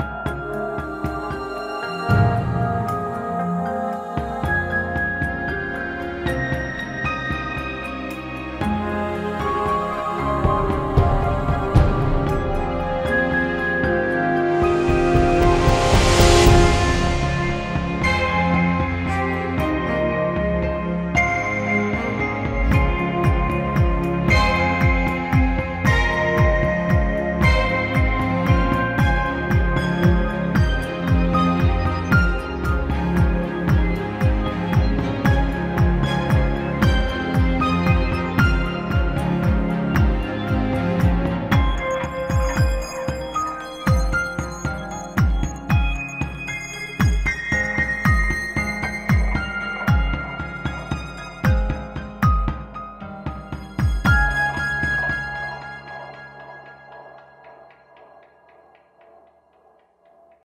you